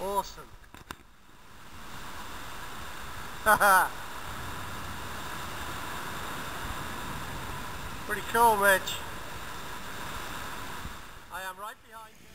awesome. Haha. Pretty cool, Mitch. I am right behind you.